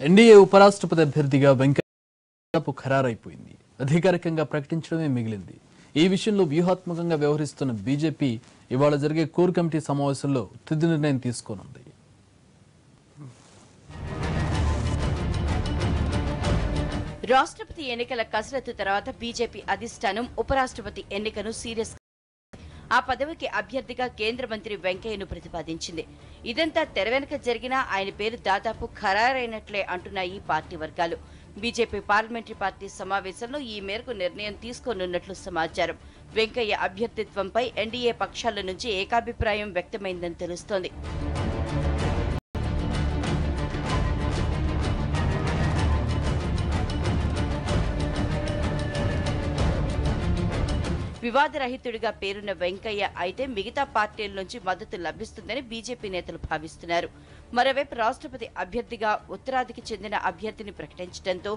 NDA ఉపరాష్ట్రపతి అభ్యర్థిగా వెంకయ్యపు ఖరారైపోయింది. అధికారికంగా ప్రకటించడమే మిగిలింది. ఈ విషయంలో వ్యూహాత్మకంగా వ్యవహరిస్తున్న బీజేపీ ఇవాళ జరిగే కోర్ కమిటీ సమావేశంలో తుది నిర్ణయం తీసుకోనుంది. రాష్ట్రపతి ఎన్నికల కసరత్తు తర్వాత బీజేపీ అధిష్టానం ఉపరాష్ట్రపతి ఎన్నికను సీరియస్ ఆ పదవికి అభ్యర్థిగా కేంద్ర మంత్రి వెంకయ్యను ప్రతిపాదించింది. ఇదంతా తెర వెనుక జరిగినా ఆయన పేరు దాదాపు ఖరారైనట్లే అంటున్నాయి పార్టీ వర్గాలు. బీజేపీ పార్లమెంటరీ పార్టీ సమావేశంలో ఈ మేరకు నిర్ణయం తీసుకోనున్నట్లు సమాచారం. వెంకయ్య అభ్యర్థిత్వంపై ఎన్డీఏ పక్షాల నుంచి ఏకాభిప్రాయం వ్యక్తమైందని తెలుస్తోంది. వివాదరహితుడిగా పేరున్న వెంకయ్య అయితే మిగతా పార్టీల నుంచి మద్దతు లభిస్తుందని బీజేపీ నేతలు భావిస్తున్నారు. మరోవైపు రాష్ట్రపతి అభ్యర్థిగా ఉత్తరాదికి చెందిన అభ్యర్థిని ప్రకటించడంతో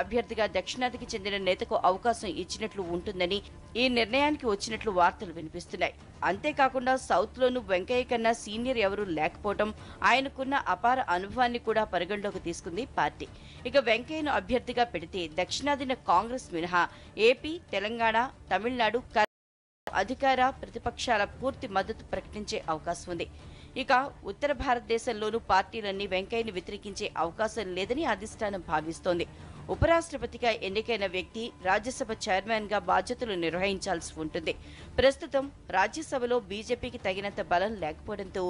అభ్యర్థిగా దక్షిణాదికి చెందిన నేతకు అవకాశం ఇచ్చినట్లు ఉంటుందని ఈ నిర్ణయానికి వచ్చినట్లు వార్తలు వినిపిస్తున్నాయి. అంతేకాకుండా సౌత్ లోను వెంకయ్య కన్నా సీనియర్ ఎవరూ లేకపోవడం ఆయనకున్న అపార అనుభవాన్ని కూడా పరిగణలోకి తీసుకుంది పార్టీ. ఇక వెంకయ్యను అభ్యర్థిగా పెడితే దక్షిణాదిన కాంగ్రెస్ మినహా ఏపీ తెలంగాణ తమిళనాడు అధికార ప్రతిపక్షాల పూర్తి మద్దతు ప్రకటించే అవకాశం ఉంది. ఇక ఉత్తర భారతదేశంలోనూ పార్టీలన్నీ వెంకయ్యను వ్యతిరేకించే అవకాశం లేదని అధిష్టానం భావిస్తోంది. ఉపరాష్ట్రపతిగా ఎన్నికైన వ్యక్తి రాజ్యసభ చైర్మన్గా బాధ్యతలు నిర్వహించాల్సి ఉంటుంది. ప్రస్తుతం రాజ్యసభలో బీజేపీకి తగినంత బలం లేకపోవడంతో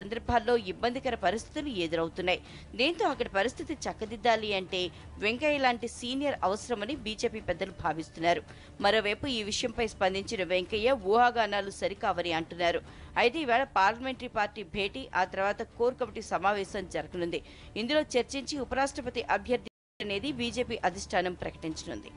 సందర్భాల్లో ఇబ్బందికర పరిస్థితులు ఎదురవుతున్నాయి. దీంతో అక్కడి పరిస్థితి చక్కదిద్దాలి అంటే వెంకయ్య లాంటి సీనియర్ అవసరమని బీజేపీ పెద్దలు భావిస్తున్నారు. మరోవైపు ఈ విషయంపై స్పందించిన వెంకయ్య ఊహాగానాలు సరికావని అంటున్నారు. అయితే ఈవేళ పార్లమెంటరీ పార్టీ భేటీ ఆ తర్వాత కోర్ కమిటీ సమావేశం జరగనుంది. ఇందులో చర్చించి ఉపరాష్ట్రపతి అభ్యర్థి అనేది బీజేపీ అధిష్టానం ప్రకటించనుంది.